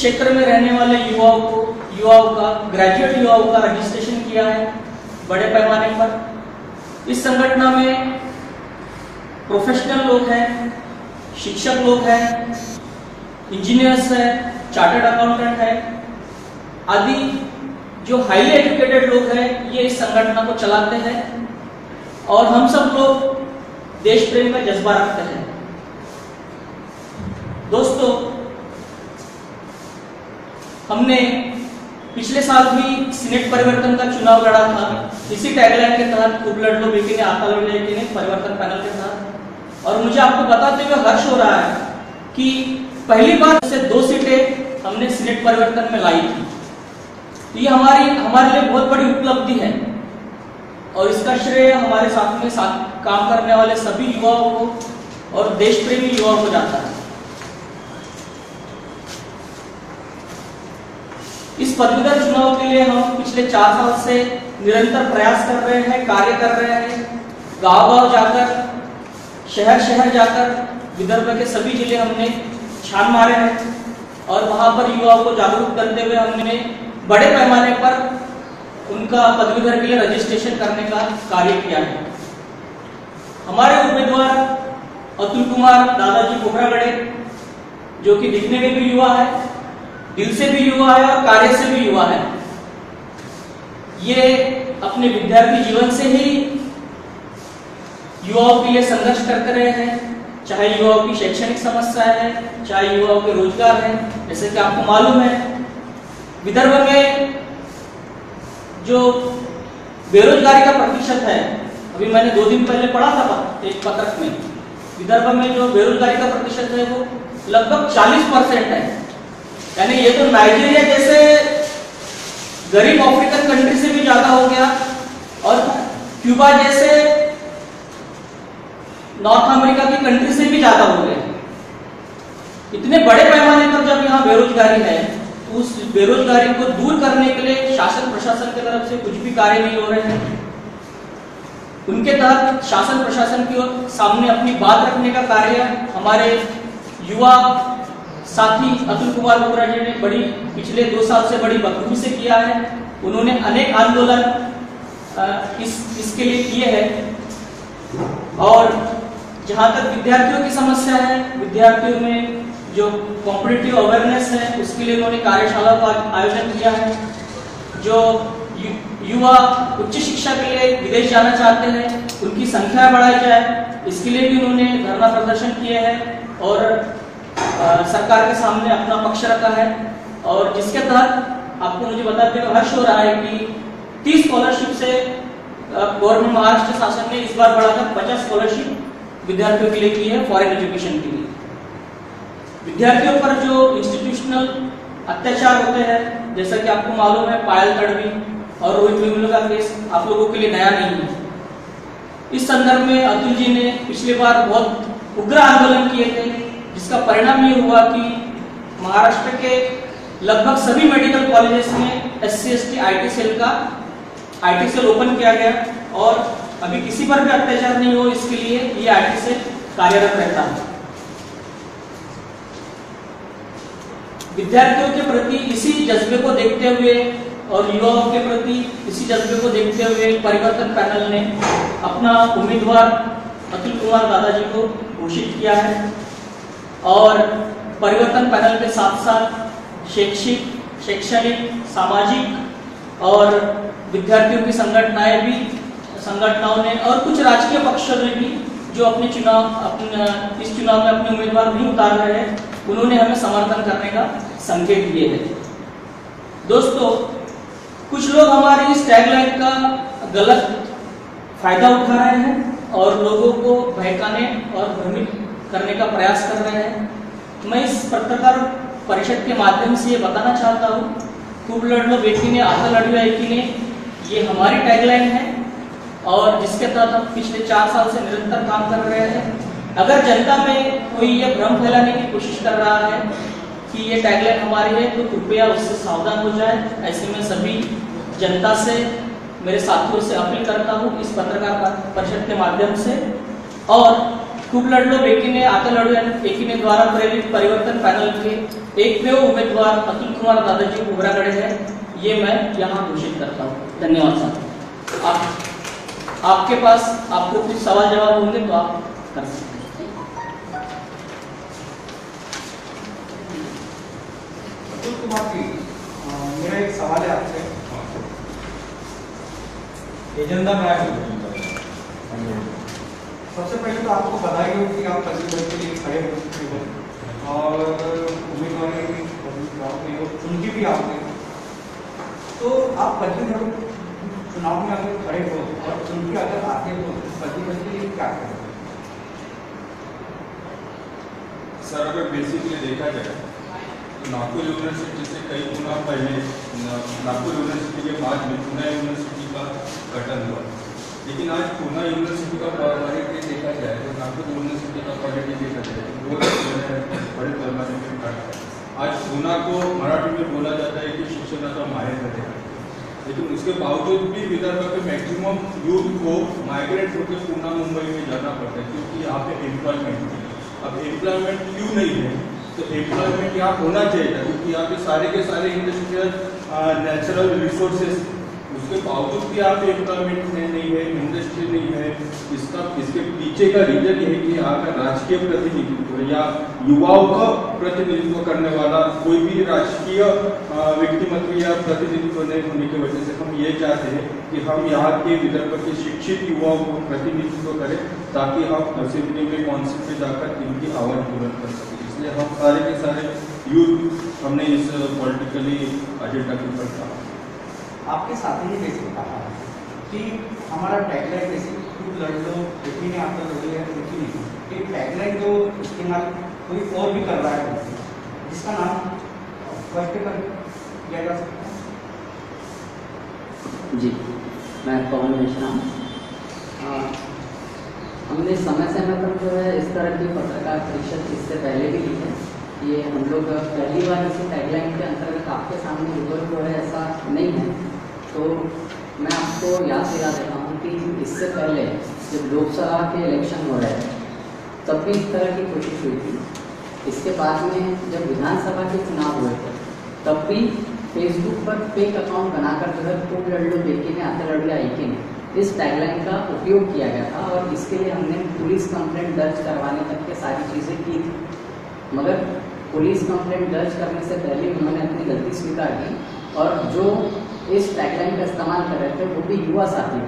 क्षेत्र में रहने वाले युवाओं को, युवाओं का ग्रेजुएट युवाओं का रजिस्ट्रेशन किया है बड़े पैमाने पर। इस संगठन में प्रोफेशनल लोग हैं, शिक्षक लोग हैं इंजीनियर्स हैं चार्टर्ड अकाउंटेंट है। आदि जो हाईली एजुकेटेड लोग हैं, ये इस संगठन को चलाते हैं और हम सब लोग देश प्रेम का जज्बा रखते हैं। दोस्तों हमने पिछले साल भी सीनेट परिवर्तन का चुनाव लड़ा था। इसी टैगलाइन के तहत खूब लड़ लो बेटी ने आता लो बेटी ने परिवर्तन पैनल के तहत। और मुझे आपको बताते हुए हर्ष हो रहा है कि पहली बार से दो सीटें हमने सीनेट परिवर्तन में लाई थी। तो ये हमारी, हमारे लिए बहुत बड़ी उपलब्धि है। और इसका श्रेय हमारे साथ में साथ काम करने वाले सभी युवाओं को और देश प्रेमी युवाओं को जाता है। इस पदवीधर चुनाव के लिए हम पिछले चार साल से निरंतर प्रयास कर रहे हैं, कार्य कर रहे हैं। गाँव गाँव जाकर शहर शहर जाकर विदर्भ के सभी ज़िले हमने छान मारे हैं और वहाँ पर युवाओं को जागरूक करते हुए हमने बड़े पैमाने पर उनका पदवीधर के लिए रजिस्ट्रेशन करने का कार्य किया है। हमारे उम्मीदवार अतुल कुमार दादाजी कोबरागढ़े जो कि दिखने में भी युवा है। दिल से भी युवा है और कार्य से भी युवा है। ये अपने विद्यार्थी जीवन से ही युवाओं के लिए संघर्ष करते रहे हैं। चाहे युवाओं की शैक्षणिक समस्या है, चाहे युवाओं के रोज़गार है, जैसे कि आपको मालूम है, विदर्भ में जो बेरोजगारी का प्रतिशत है, अभी मैंने दो दिन पहले पढ़ा था एक पत्रक में, विदर्भ में जो बेरोजगारी का प्रतिशत है वो लगभग 40 परसेंट है। यानी ये तो नाइजीरिया जैसे गरीब अफ्रीकन कंट्री से भी ज़्यादा हो गया और क्यूबा जैसे नॉर्थ अमेरिका की कंट्री से भी ज़्यादा हो गए इतने बड़े पैमाने पर जब यहाँ बेरोजगारी है तो उस बेरोजगारी को दूर करने के लिए शासन प्रशासन की तरफ़ से कुछ भी कार्य नहीं हो रहे हैं। उनके तहत शासन प्रशासन की ओर सामने अपनी बात रखने का कार्य हमारे युवा साथी अतुल कुमार बोरा जी ने बड़ी पिछले दो साल से बड़ी बखूबी से किया है। उन्होंने अनेक आंदोलन इस इसके लिए किए हैं। और जहाँ तक विद्यार्थियों की समस्या है विद्यार्थियों में जो कॉम्पिटेटिव अवेयरनेस है उसके लिए उन्होंने कार्यशाला का आयोजन किया है जो यु, युवा उच्च शिक्षा के लिए विदेश जाना चाहते हैं उनकी संख्या बढ़ाई जाए इसके लिए भी उन्होंने धरना प्रदर्शन किए हैं। और सरकार के सामने अपना पक्ष रखा है और जिसके तहत आपको मुझे बताते हुए हर्ष हो रहा है कि तीस स्कॉलरशिप से गवर्नमेंट महाराष्ट्र शासन ने इस बार बढ़ाकर पचास स्कॉलरशिप विद्यार्थियों के लिए की है फॉरेन एजुकेशन के लिए। विद्यार्थियों पर जो इंस्टीट्यूशनल अत्याचार होते हैं, जैसा कि आपको मालूम है, पायल तड़वी और रोहित विमुल का केस आप लोगों के लिए नया नहीं है। इस संदर्भ में अतुल जी ने पिछली बार बहुत उग्र आंदोलन किए थे जिसका परिणाम ये हुआ कि महाराष्ट्र के लगभग सभी मेडिकल कॉलेजेस में S C S T I T cell का आई टी सेल ओपन किया गया और अभी किसी पर भी अत्याचार नहीं हो, इसके लिए ये आई टी सेल कार्यरत रहता है। विद्यार्थियों के प्रति इसी जज्बे को देखते हुए और युवाओं के प्रति इसी जज्बे को देखते हुए परिवर्तन पैनल ने अपना उम्मीदवार अतुल कुमार दादाजी को घोषित किया है। और परिवर्तन पैनल के साथ साथ शैक्षिक, शैक्षणिक, सामाजिक और विद्यार्थियों की संगठनाएँ भी, संगठनाओं ने और कुछ राजकीय पक्षों ने भी जो अपने चुनाव, अपने, इस चुनाव में अपने उम्मीदवार नहीं उतार रहे हैं, उन्होंने हमें समर्थन करने का संकेत दिए हैं। दोस्तों, कुछ लोग हमारी इस टैगलाइन का गलत फ़ायदा उठा रहे हैं और लोगों को बहकाने और भ्रमित करने का प्रयास कर रहे हैं। मैं इस पत्रकार परिषद के माध्यम से ये बताना चाहता हूँ, खूब लड़ लो बेटी ने आता लड़ियो एक ने, ये हमारी टैगलाइन है और जिसके तहत हम पिछले चार साल से निरंतर काम कर रहे हैं। अगर जनता में कोई ये भ्रम फैलाने की कोशिश कर रहा है कि ये टैगलाइन हमारी है तो कृपया उससे सावधान हो जाए। ऐसे में सभी जनता से, मेरे साथियों से अपील करता हूँ इस पत्रकार परिषद के माध्यम से। और खूब लड़ लो बेकी ने आते लड़ो एकी ने द्वारा प्रेरित परिवर्तन पैनल के एक पे उम्मीदवार अतुल कुमार दादाजी उबरागढ़े हैं। ये मैं यहाँ घोषित करता हूँ। धन्यवाद साहब आप, आपके पास आपको कुछ सवाल जवाब होंगे तो आप कर सकते अतुल कुमार जी मेरा एक सवाल है आपसे। एजेंडा में सबसे पहले तो आपको बधाई हो कि आप पति के लिए खड़े हो चुके हो। और उम्मीदवारी चुनकी भी आपने तो आप पदवीधर चुनाव में अगर खड़े हो और चुनकी अगर आते हो पदवीधर के लिए क्या करें सर, अगर बेसिकली देखा जाए तो नागपुर यूनिवर्सिटी से कई गुना पहले नागपुर यूनिवर्सिटी के बाद में पुणे यूनिवर्सिटी का गठन हुआ। लेकिन आज पूना यूनिवर्सिटी का क्वालिटी देखा जाए तो नागपुर यूनिवर्सिटी का क्वालिटी देखा जाए तो है बड़े पैमाने पर आज पूना को मराठी में बोला जाता है कि शिक्षणाचा माहेर लेकिन उसके बावजूद भी विदर्भ के मैक्सिमम यूथ को माइग्रेट होकर पूना मुंबई में जाना पड़ता है, क्योंकि यहाँ पे एम्प्लॉयमेंट अब एम्प्लॉयमेंट क्यों नहीं है? तो एम्प्लॉयमेंट यहाँ होना चाहिए, क्योंकि यहाँ पे सारे के सारे इंडस्ट्रियल नेचुरल रिसोर्सेज उसके बावजूद भी यहाँ पे एम्प्लॉयमेंट है, नहीं है इंडस्ट्री नहीं है, इसका, इसके पीछे का रीजन ये है कि यहाँ का राजकीय प्रतिनिधित्व या युवाओं का प्रतिनिधित्व करने वाला कोई भी राजकीय व्यक्तिमत्व या प्रतिनिधित्व नहीं होने की वजह से हम ये चाहते हैं कि हम यहाँ के विदर्भ के शिक्षित युवाओं को प्रतिनिधित्व करें ताकि हम असेंबली में काउंसिल में जाकर इनकी आवाज़ बुलंद कर सकें। इसलिए हम सारे के सारे यूथ हमने इस पॉलिटिकली एजेंडा के ऊपर कहा। आपके साथी ने जैसे कहा कि हमारा टैगलाइन जैसे खुद लड़ लो लेकिन आपका लड़ो या कुछ नहीं। ये टैगलाइन जो इस्तेमाल कोई और भी कर रहा है, जिसका नाम स्पष्ट कर किया जा सकता है। जी, मैं पवन हूँ हमने समय समय पर जो है इस तरह की पत्रकार परिषद इससे पहले भी ली है ये हम लोग पहली बार इसी टैगलाइन के अंतर्गत आपके सामने जो है ऐसा नहीं है। तो मैं आपको याद दिला देता हूँ कि इससे पहले जब लोकसभा के इलेक्शन हो रहे थे, तब भी इस तरह की कोशिश हुई थी। इसके बाद में जब विधानसभा के चुनाव हुए थे, तब भी फेसबुक पर फेक अकाउंट बनाकर जो है खूब लड़ लो देखी ने आते लड़ आई कि नहीं। इस टैगलाइन का उपयोग किया गया था और इसके लिए हमने पुलिस कंप्लेंट दर्ज करवाने तक के सारी चीज़ें की थी। मगर पुलिस कंप्लेंट दर्ज करने से पहले उन्होंने अपनी गलती स्वीकार की और जो इस टैगलाइन का इस्तेमाल कर रहे थे, वो भी युवा साथी।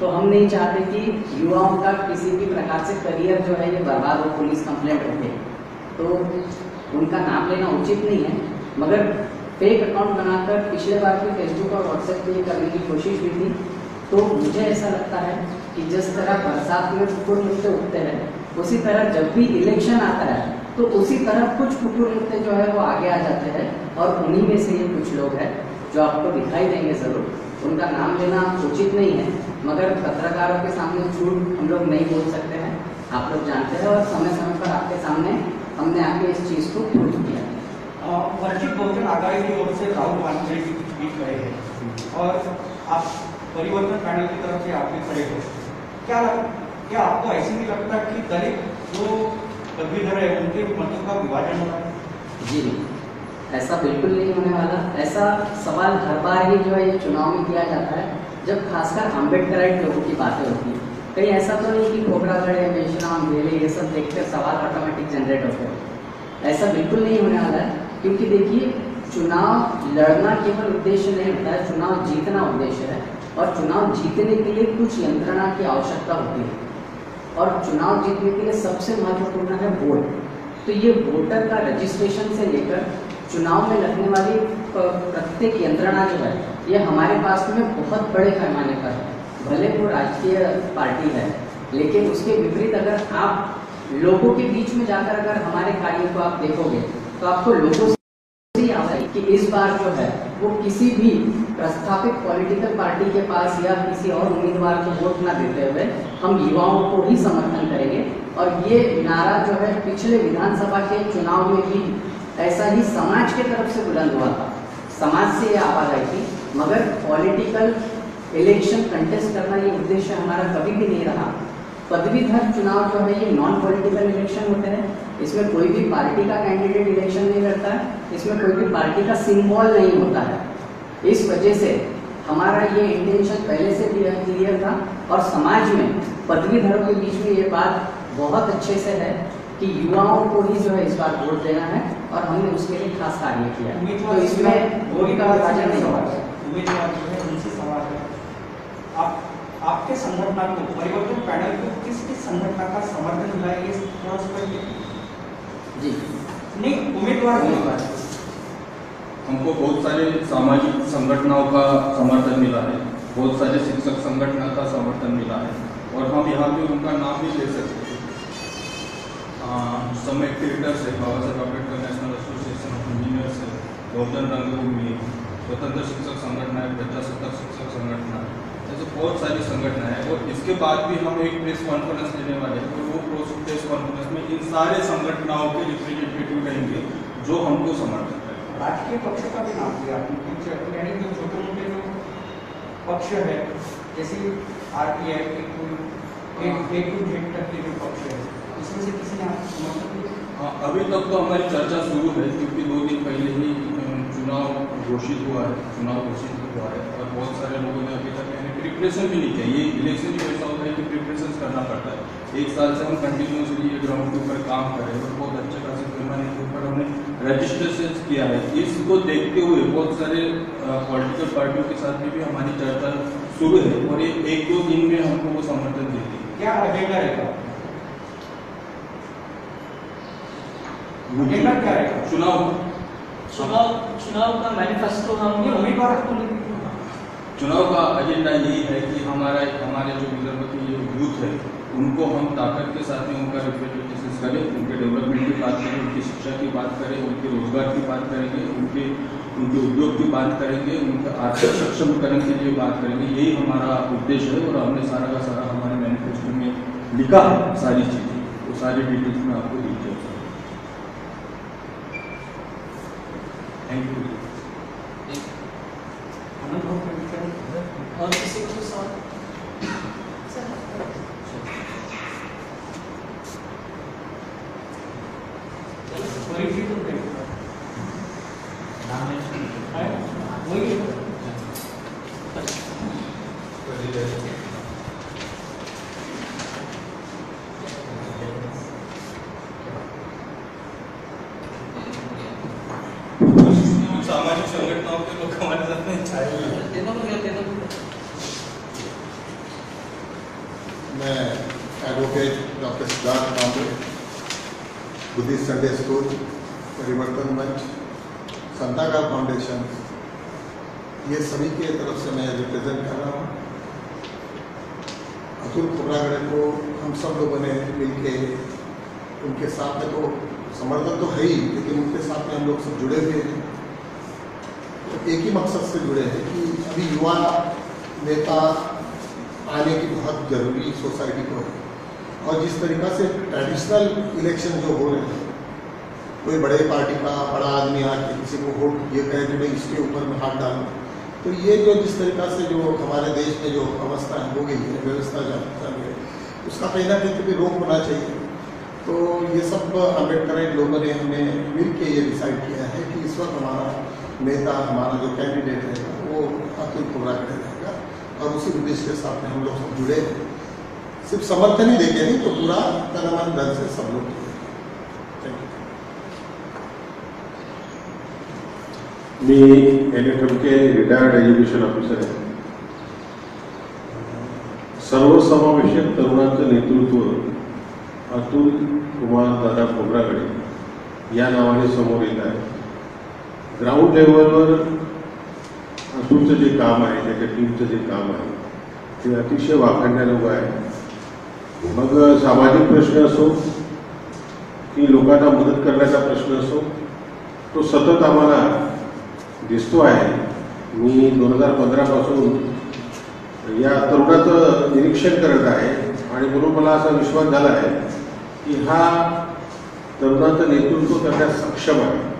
तो हम नहीं चाहते कि युवाओं का किसी भी प्रकार से करियर जो है, ये बर्बाद हो पुलिस कंप्लेंट होके तो उनका नाम लेना उचित नहीं है, मगर फेक अकाउंट बनाकर पिछले बार भी फेसबुक और व्हाट्सएप पे करने की कोशिश हुई थी तो मुझे ऐसा लगता है कि जिस तरह बरसात में कुकुर नृत्य उठते हैं, उसी तरह जब भी इलेक्शन आता है तो उसी तरह कुछ कुकुर नृत्य जो है, वो आगे आ जाते हैं और उन्हीं में से ये कुछ लोग हैं। जो आपको दिखाई देंगे ज़रूर। उनका नाम लेना उचित नहीं है मगर पत्रकारों के सामने झूठ हम लोग नहीं बोल सकते हैं। आप लोग जानते हैं और समय समय पर आपके सामने हमने आके इस चीज़ को प्रूव किया वंचित बहुजन आघाड़ी की ओर से राहुल वानखेड़े जी बीच खड़े हैं और आप परिवर्तन पैनल की तरफ़ से आप भी खड़े हो। क्या क्या आपको ऐसे नहीं लगता कि दलित जो पदवीधर है उनके मतों का विभाजन हो रहा है? जी। नहीं ऐसा बिल्कुल नहीं होने वाला। ऐसा सवाल हर बार ही जो है ये चुनाव में किया जाता है, जब खासकर अम्बेडकराइट लोगों की बातें होती हैं। कहीं ऐसा तो नहीं कि खोखरागढ़ है मेषराम भेले ये सब देखकर सवाल ऑटोमेटिक जनरेट होते हैं। ऐसा बिल्कुल नहीं होने वाला है, क्योंकि देखिए, चुनाव लड़ना केवल उद्देश्य नहीं होता है, चुनाव जीतना उद्देश्य है, और चुनाव जीतने के लिए कुछ यंत्रणा की आवश्यकता होती है। और चुनाव जीतने के लिए सबसे महत्वपूर्ण है वोट। तो ये वोटर का रजिस्ट्रेशन से लेकर चुनाव में लगने वाली प्रत्येक यंत्रणा जो है, ये हमारे पास में बहुत बड़े पैमाने पर है। भले वो राजकीय पार्टी है, लेकिन उसके विपरीत अगर आप लोगों के बीच में जाकर अगर हमारे कार्य को आप देखोगे तो आपको लोगों से कि इस बार जो है, वो किसी भी प्रस्थापित पॉलिटिकल पार्टी के पास या किसी और उम्मीदवार को वोट ना देते हुए हम युवाओं को ही समर्थन करेंगे। और ये नारा जो है, पिछले विधानसभा के चुनाव में भी ऐसा ही समाज के तरफ़ से बुलंद हुआ था। समाज से ये आवाज़ आई थी, मगर पॉलिटिकल इलेक्शन कंटेस्ट करना ये उद्देश्य हमारा कभी भी नहीं रहा। पदवीधर चुनाव जो है, ये नॉन पॉलिटिकल इलेक्शन होते हैं। इसमें कोई भी पार्टी का कैंडिडेट इलेक्शन नहीं लड़ता है। इसमें कोई भी पार्टी का सिंबल नहीं होता है। इस वजह से हमारा ये इंटेंशन पहले से क्लियर था और समाज में, पदवीधरों के बीच में ये बात बहुत अच्छे से है कि युवाओं को ही जो है इस बार वोट देना है। और हमने उसके लिए खास कार्य किया। उम्मीदवार तो इसमें का विभाजन नहीं होगा उम्मीदवार जो है उनसे सवाल है। आप आपके संगठन को परिवर्तन पैनल को किस किस संगठन का समर्थन मिला है ये थोड़ा सा बताइए जी। नहीं उम्मीदवार धन्यवाद हमको बहुत सारे सामाजिक संगठनों का समर्थन मिला है। बहुत सारे शिक्षक संगठन का समर्थन मिला है। और हम यहाँ पे उनका नाम भी ले सकते हैं। सम एक्टिवेटर्स है Baba Saheb Ambedkar national association of engineers है गौतम रंगभूमि स्वतंत्र शिक्षक संगठन है प्रजासत्ताक शिक्षक संगठन ऐसे बहुत सारी संगठन है। और इसके बाद भी हम एक प्रेस कॉन्फ्रेंस लेने वाले हैं। और वो प्रेस कॉन्फ्रेंस में इन सारे संगठनों के रिप्रेजेंटेटिव रहेंगे जो हमको समर्थन करेंगे राजकीय पक्ष का भी नाम दिया आपने छोटे मोटे जो पक्ष है, जैसे आर पी आई एक टू के जो पक्ष है उसमें से किसी ने हाँ, अभी तक तो हमारी चर्चा शुरू है क्योंकि दो दिन पहले ही चुनाव घोषित हुआ है चुनाव घोषित हुआ है और बहुत सारे लोगों ने अभी तक यानी प्रिपरेशन भी नहीं किया। ये इलेक्शन ही ऐसा होता है कि प्रिपरेशन करना पड़ता है। एक साल से हम कंटिन्यूसली ये ग्राउंड के ऊपर काम कर रहे हैं और बहुत अच्छे खासे पैमाने के ऊपर हमने रजिस्ट्रेशन किया है। इसको देखते हुए बहुत सारे पॉलिटिकल पार्टियों के साथ में भी हमारी चर्चा शुरू है और ये एक दो दिन में हमको वो समर्थन देती है। क्या एजेंडा रहेगा एजेंडा क्या रहेगा चुनाव। चुनाव चुनाव का मैनिफेस्टो हम ये उम्मीदवार को चुनाव का एजेंडा यही है कि हमारा हमारे जो विदर्भ की जो यूथ है उनको हम ताकत के साथ में उनका रिप्रेजेंटेशन करें उनके डेवलपमेंट की बात करें उनकी शिक्षा की बात करें उनके रोज़गार की बात करेंगे उनके उनके उद्योग की बात करेंगे उनका आर्थिक सक्षमकरण के लिए बात करेंगे यही हमारा उद्देश्य है और हमने सारा का सारा हमारे मैनिफेस्टो में लिखा है सारी चीज़ें। वो सारी डिटेल्स में आपको दी जाए थैंक यू अनुभव का विचार और किसी को कुछ सवाल परिचित होते हैं है? वही है। सामाजिक संगठनों के लोग हमारे साथ में चाहिए मैं advocate doctor Siddharth Kamble Buddhist Sunday school Parivartan Manch संताकार foundation ये सभी के तरफ़ से मैं रिप्रेजेंट कर रहा हूँ। अतुल खोबरागड़े को हम सब लोगों ने मिलके उनके साथ में तो समर्थन तो है ही लेकिन उनके साथ में हम लोग सब जुड़े हुए हैं। एक ही मकसद से जुड़े हैं कि अभी युवा नेता आने की बहुत ज़रूरी सोसाइटी को है। और जिस तरीका से ट्रेडिशनल इलेक्शन जो हो रहे हैं, कोई बड़े पार्टी का, बड़ा आदमी आके किसी को वोट ये कहे कि भाई इसके ऊपर में हाथ डालो तो ये जो जिस तरीका से जो हमारे देश में जो अवस्था हो गई है, व्यवस्था है, उसका कहीं ना कहीं पे रोक होना चाहिए। तो ये सब अंबेडकर लोगों ने हमें मिल के ये डिसाइड किया है कि इस वक्त हमारा नेता, हमारा जो कैंडिडेट है, वो अतुल खोबरागड़े रहेगा और उसी उद्देश्य के साथ में हम लोग सब जुड़े हैं। सिर्फ़ समर्थन ही देंगे नहीं तो पूरा तन मन धन से सब लोग मी N K retired education officer आहे. सर्वसमावेशक तरुणांचं नेतृत्व अतुल कुमार दादा खोबरागडे या नावाने समोर येत आहे. ग्राउंड लेवलवर अतुलचं जे काम आहे त्याच्या टीमचं जे काम आहे ते अतिशय वाखाणण्याजोगं आहे. मग सामाजिक प्रश्न असो की लोकांना मदत करण्याचा प्रश्न असो तो सतत आम्हाला दिसतो आहे. मी दोन हजार पंधरापासून या तरुणाचं निरीक्षण करत आहे आणि म्हणून मला असा विश्वास झाला आहे की हा तरुणाचं नेतृत्व करण्यास सक्षम आहे.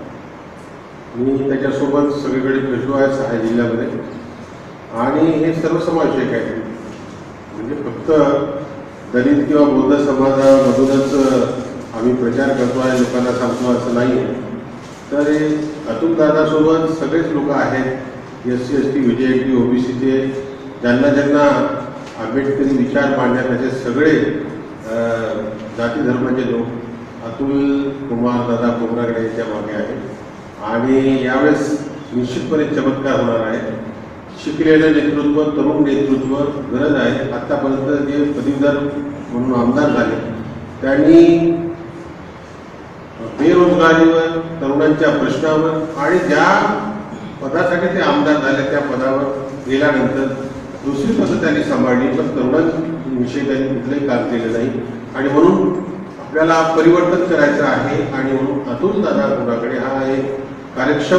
मी त्याच्यासोबत सगळीकडे फिरलो आहे सहा जिल्ह्यामध्ये. आणि हे सर्वसमावेशक आहे. म्हणजे फक्त दलित किंवा बौद्ध समाजामधूनच आम्ही प्रचार करतो आहे लोकांना सांगतो असं नाही आहे तर हे अतुल दादासोबत सगळेच लोक आहेत. S C S T V J T ओबीसीचे ज्यांना ज्यांना आंबेडकरी विचार मांडण्याचे सगळे जाती धर्माचे लोक अतुल कुमार दादा कोमरागडे यांच्या मागे आहेत. आणि यावेळेस निश्चितपणे चमत्कार होणार आहे. शिकलेलं नेतृत्व तरुण नेतृत्व गरज आहे. आतापर्यंत जे पदवीधर म्हणून आमदार झाले त्यांनी बेरोजगारीवर तरुणांच्या प्रश्नावर आणि ज्या पदासाठी ते आमदार झाले त्या पदावर गेल्यानंतर दुसरी पदं त्यांनी सांभाळली. पण तरुणांविषयी त्यांनी कुठलंही काम केलं नाही. आणि म्हणून आपल्याला परिवर्तन करायचं आहे आणि म्हणून अतुल दादा कोणाकडे हा एक कार्यक्षम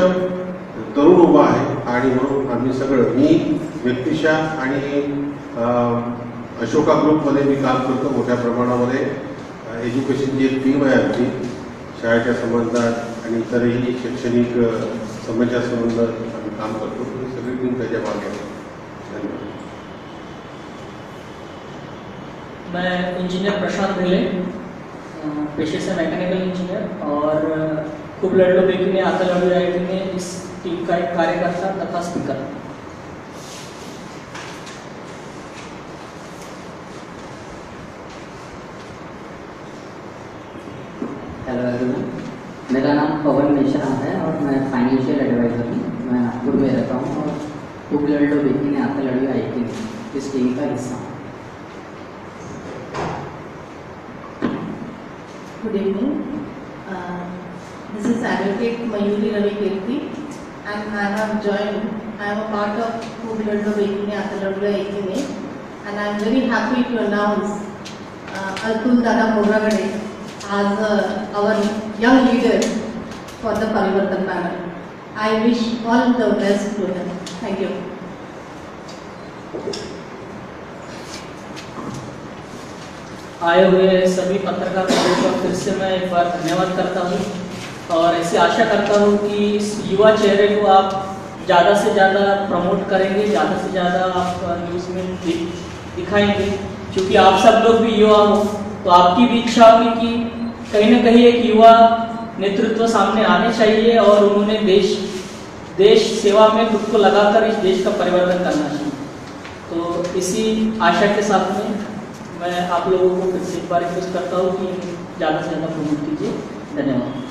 तरुण उभा आहे आणि म्हणून आम्ही सगळं मी व्यक्तिशः आणि अशोका ग्रुपमध्ये मी काम करतो मोठ्या प्रमाणामध्ये. एज्युकेशनची एक टीम आहे आमची शाळेच्या संबंधात आणि इतरही शैक्षणिक समस्या संबंधात आम्ही काम करतो. सगळी टीम त्याच्या मागे धन्यवाद. मैं इंजीनियर प्रशांत अ, पेशे से मैकेनिकल इंजीनियर और खूब लड्डू बेकी ने आता लड्डू आई में इस टीम का एक कार्यकर्ता तथा स्पीकर। हेलो एवरीवन मेरा नाम पवन मिश्रा है और मैं फाइनेंशियल एडवाइज़र हूँ। मैं नागपुर में रहता हूँ और टूबलडो बेकी ने आता लड़ी आई थी इस टीम का हिस्सा हूँ। Good evening. Uh, This is Advocate Mayuri Ravi Kirti and I have joined, I am a part of Kubiladlo Bekine Ataladlo Ekine and I am very happy to announce uh, Atul Dada Murragade as uh, our young leader for the Parivartan panel. I wish all the best to him. Thank you. आए हुए सभी पत्रकार का फिर से मैं एक बार धन्यवाद करता हूँ। और ऐसे आशा करता हूँ कि इस युवा चेहरे को आप ज़्यादा से ज़्यादा प्रमोट करेंगे, ज़्यादा से ज़्यादा आप न्यूज़ में दिखाएँगे। क्योंकि आप सब लोग भी युवा हो तो आपकी भी इच्छा होगी कि कहीं ना कहीं एक युवा नेतृत्व सामने आने चाहिए और उन्होंने देश देश सेवा में खुद को लगाकर इस देश का परिवर्तन करना चाहिए। तो इसी आशा के साथ में मैं आप लोगों को फिर से एक बार रिक्वेस्ट करता हूँ कि ज़्यादा से ज़्यादा प्रमोट कीजिए धन्यवाद।